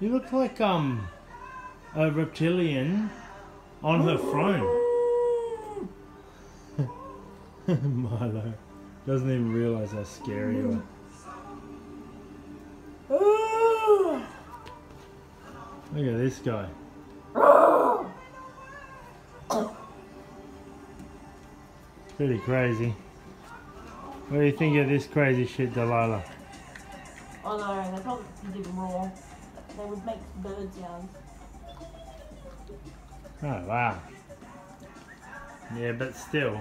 You look like um a reptilian on her throne. Milo doesn't even realize how scary you are. Look at this guy. Pretty crazy. What do you think of this crazy shit, Delilah? Although they probably did them raw. They would make bird sounds. Oh wow. Yeah, but still.